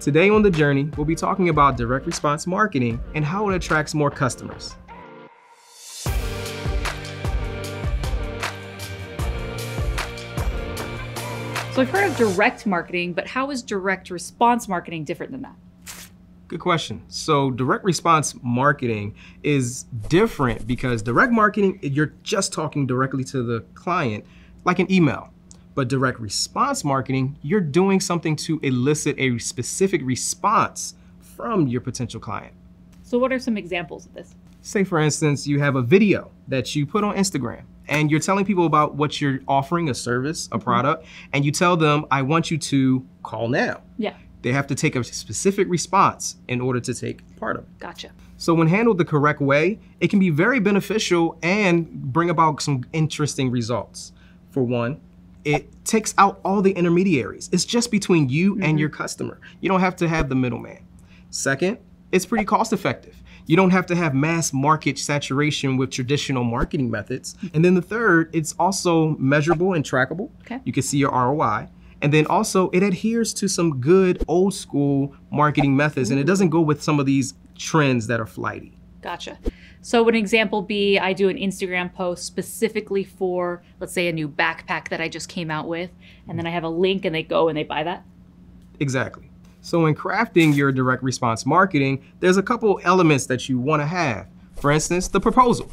Today on The Journey, we'll be talking about direct response marketing and how it attracts more customers. So I've heard of direct marketing, but how is direct response marketing different than that? Good question. So, direct response marketing is different because direct marketing, you're just talking directly to the client, like an email. But direct response marketing, you're doing something to elicit a specific response from your potential client. So, what are some examples of this? Say, for instance, you have a video that you put on Instagram and you're telling people about what you're offering a service, a mm-hmm. product, and you tell them, I want you to call now. Yeah, They have to take a specific response in order to take part of it. gotcha. So, when handled the correct way, it can be very beneficial and bring about some interesting results. For one, it takes out all the intermediaries. It's just between you and mm-hmm. your customer. You don't have to have the middleman. Second, it's pretty cost effective. You don't have to have mass market saturation with traditional marketing methods. Mm-hmm. And then the third, it's also measurable and trackable. Okay. You can see your ROI. And then also, it adheres to some good old school marketing methods and it mm-hmm. doesn't go with some of these trends that are flighty. Gotcha. So, would an example be I do an Instagram post specifically for, let's say, a new backpack that I just came out with, and then I have a link and they go and they buy that? Exactly. So, in crafting your direct response marketing, there's a couple elements that you want to have. For instance, the proposal.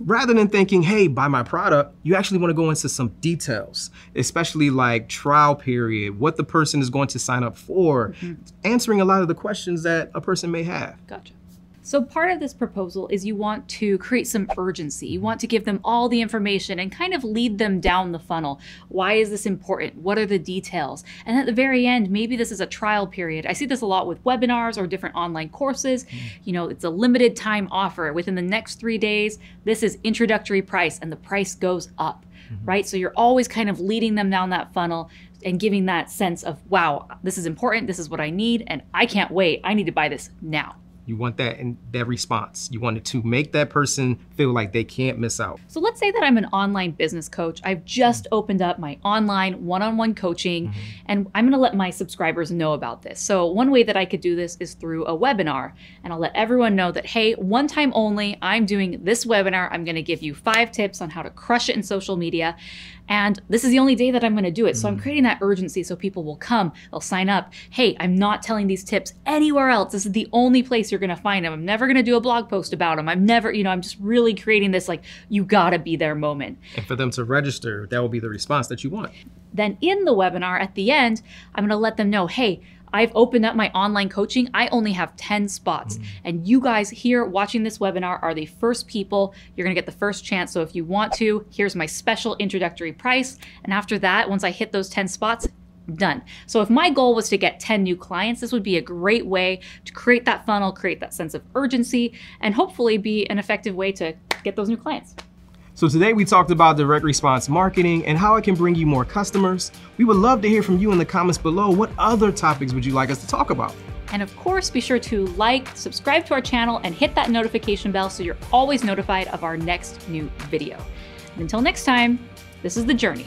Rather than thinking, hey, buy my product, you actually want to go into some details, especially like trial period, what the person is going to sign up for, mm-hmm. answering a lot of the questions that a person may have. Gotcha. So, part of this proposal is you want to create some urgency. You want to give them all the information and kind of lead them down the funnel. Why is this important? What are the details? And at the very end, maybe this is a trial period. I see this a lot with webinars or different online courses. Hmm. You know, it's a limited time offer. Within the next three days, this is introductory price and the price goes up, mm-hmm. right? So, you're always kind of leading them down that funnel and giving that sense of, wow, this is important. This is what I need. And I can't wait. I need to buy this now. You want that in that response. You want it to make that person feel like they can't miss out. So let's say that I'm an online business coach. I've just opened up my online one on one coaching, mm-hmm. and I'm going to let my subscribers know about this. So, one way that I could do this is through a webinar, and I'll let everyone know that, hey, one time only, I'm doing this webinar. I'm going to give you five tips on how to crush it in social media. And this is the only day that I'm going to do it. So, I'm mm. creating that urgency so people will come, they'll sign up. Hey, I'm not telling these tips anywhere else. This is the only place you're going to find them. I'm never going to do a blog post about them. I'm never, you know, I'm just really creating this like, you got to be there moment. And for them to register, that will be the response that you want. Then in the webinar at the end, I'm going to let them know, hey, I've opened up my online coaching. I only have 10 spots. Mm. And you guys here watching this webinar are the first people. You're going to get the first chance. So if you want to, here's my special introductory price. And after that, once I hit those 10 spots, done. So if my goal was to get 10 new clients, this would be a great way to create that funnel, create that sense of urgency, and hopefully be an effective way to get those new clients. So today we talked about direct response marketing and how it can bring you more customers. We would love to hear from you in the comments below. What other topics would you like us to talk about? And of course, be sure to like, subscribe to our channel, and hit that notification bell so you're always notified of our next new video. And until next time, this is The Journey.